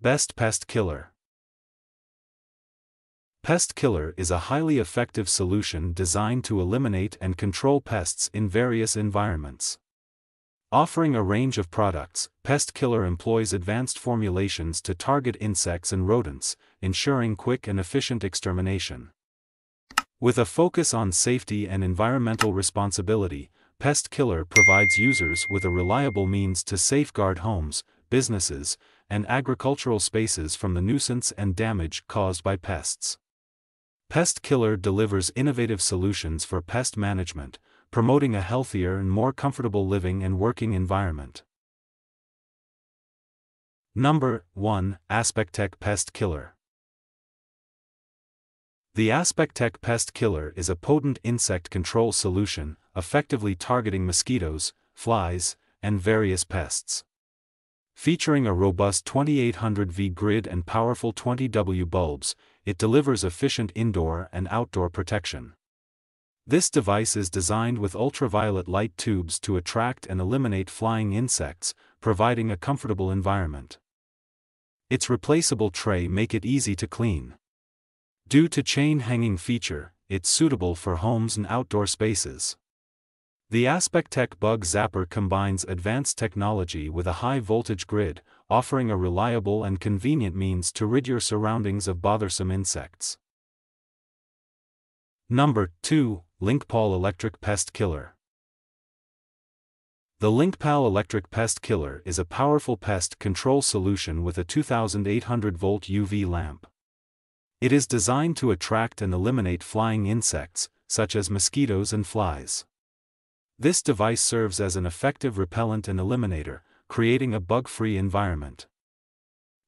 Best Pest Killer Pest Killer is a highly effective solution designed to eliminate and control pests in various environments. Offering a range of products, Pest Killer employs advanced formulations to target insects and rodents, ensuring quick and efficient extermination. With a focus on safety and environmental responsibility, Pest Killer provides users with a reliable means to safeguard homes, businesses, and agricultural spaces from the nuisance and damage caused by pests. Pest Killer delivers innovative solutions for pest management, promoting a healthier and more comfortable living and working environment. Number 1 Aspectek Pest Killer The Aspectek Pest Killer is a potent insect control solution, effectively targeting mosquitoes, flies, and various pests. Featuring a robust 2800V grid and powerful 20W bulbs, it delivers efficient indoor and outdoor protection. This device is designed with ultraviolet light tubes to attract and eliminate flying insects, providing a comfortable environment. Its replaceable tray make it easy to clean. Due to chain hanging feature, it's suitable for homes and outdoor spaces. The Aspectek Bug Zapper combines advanced technology with a high voltage grid, offering a reliable and convenient means to rid your surroundings of bothersome insects. Number 2 LinkPal Electric Pest Killer. The LinkPal Electric Pest Killer is a powerful pest control solution with a 2800 volt UV lamp. It is designed to attract and eliminate flying insects, such as mosquitoes and flies. This device serves as an effective repellent and eliminator, creating a bug-free environment.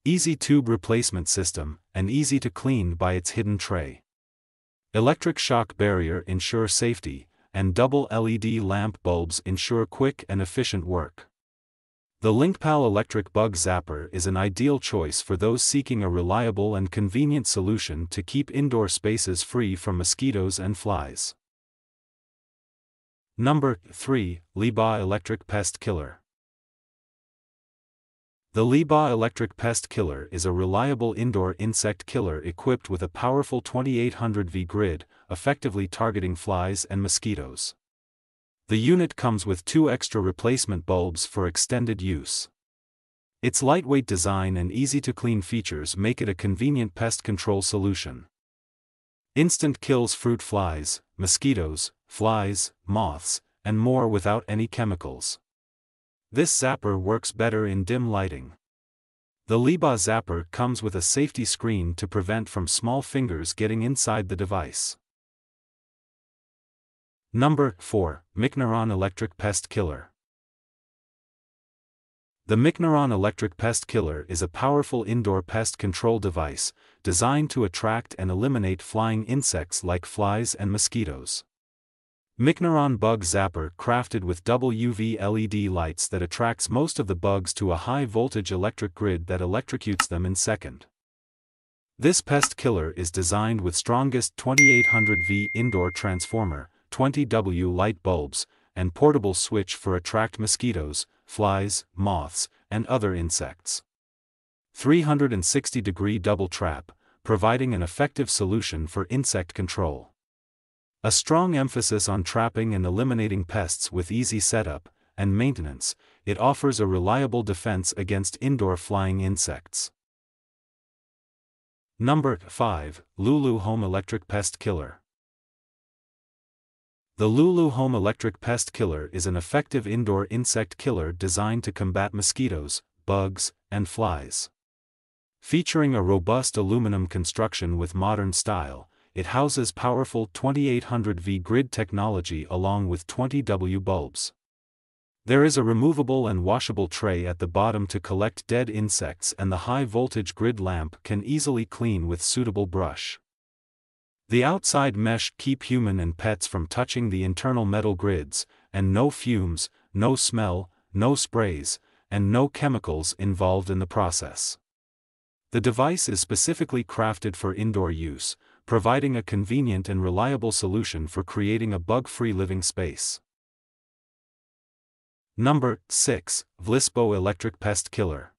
Easy tube replacement system, and easy to clean by its hidden tray. Electric shock barrier ensure safety, and double LED lamp bulbs ensure quick and efficient work. The LinkPal Electric Bug Zapper is an ideal choice for those seeking a reliable and convenient solution to keep indoor spaces free from mosquitoes and flies. Number 3 Liba Electric Pest Killer the Liba Electric Pest Killer is a reliable indoor insect killer equipped with a powerful 2800V grid, effectively targeting flies and mosquitoes. The unit comes with two extra replacement bulbs for extended use. Its lightweight design and easy-to-clean features make it a convenient pest control solution. Instant kills fruit flies, mosquitoes, flies, moths, and more without any chemicals. This zapper works better in dim lighting. The Liba zapper comes with a safety screen to prevent from small fingers getting inside the device. Number 4 Micnaron Electric Pest Killer The Micnaron Electric Pest Killer is a powerful indoor pest control device, designed to attract and eliminate flying insects like flies and mosquitoes. Micnaron Bug Zapper crafted with double UV LED lights that attracts most of the bugs to a high voltage electric grid that electrocutes them in second. This pest killer is designed with strongest 2800V indoor transformer, 20W light bulbs, and portable switch for attract mosquitoes, flies, moths, and other insects. 360 degree double trap, providing an effective solution for insect control. A strong emphasis on trapping and eliminating pests with easy setup and maintenance, it offers a reliable defense against indoor flying insects. Number 5 Lulu Home Electric Pest Killer. The Lulu Home Electric Pest Killer is an effective indoor insect killer designed to combat mosquitoes, bugs, and flies. Featuring a robust aluminum construction with modern style, it houses powerful 2800V grid technology along with 20W bulbs. There is a removable and washable tray at the bottom to collect dead insects and the high voltage grid lamp can easily clean with suitable brush. The outside mesh keep human and pets from touching the internal metal grids, and no fumes, no smell, no sprays, and no chemicals involved in the process. The device is specifically crafted for indoor use, providing a convenient and reliable solution for creating a bug-free living space. Number 6 Vlisbo Electric Pest Killer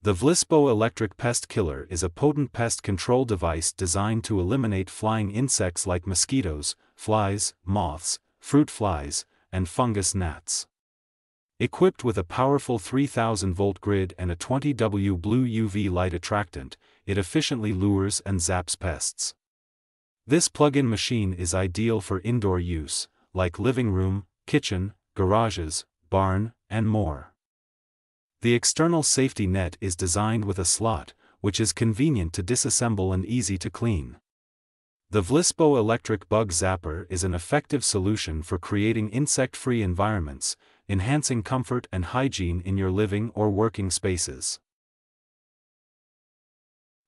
The Vlisbo Electric Pest Killer is a potent pest control device designed to eliminate flying insects like mosquitoes, flies, moths, fruit flies, and fungus gnats. Equipped with a powerful 3000 volt grid and a 20W blue UV light attractant, it efficiently lures and zaps pests. This plug-in machine is ideal for indoor use, like living room, kitchen, garages, barn, and more. The external safety net is designed with a slot, which is convenient to disassemble and easy to clean. The Vlisbo Electric Bug Zapper is an effective solution for creating insect-free environments, enhancing comfort and hygiene in your living or working spaces.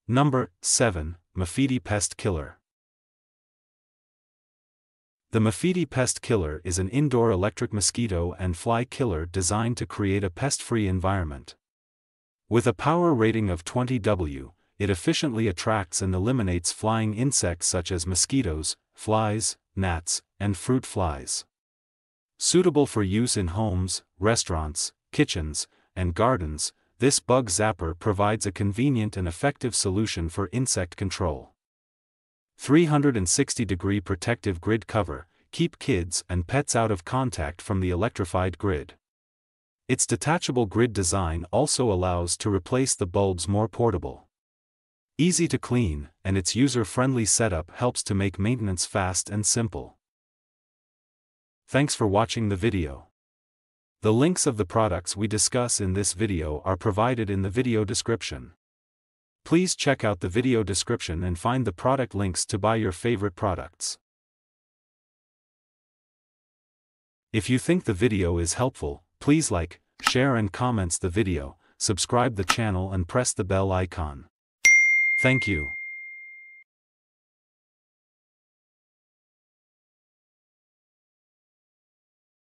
Number 7, Mafiti Pest Killer. The Mafiti Pest Killer is an indoor electric mosquito and fly killer designed to create a pest-free environment. With a power rating of 20 W, it efficiently attracts and eliminates flying insects such as mosquitoes, flies, gnats, and fruit flies. Suitable for use in homes, restaurants, kitchens, and gardens, this bug zapper provides a convenient and effective solution for insect control. 360 degree protective grid cover, keep kids and pets out of contact from the electrified grid. Its detachable grid design also allows to replace the bulbs more portable. Easy to clean, and its user-friendly setup helps to make maintenance fast and simple. Thanks for watching the video. The links of the products we discuss in this video are provided in the video description. Please check out the video description and find the product links to buy your favorite products. If you think the video is helpful, please like, share and comments the video, subscribe the channel and press the bell icon. Thank you.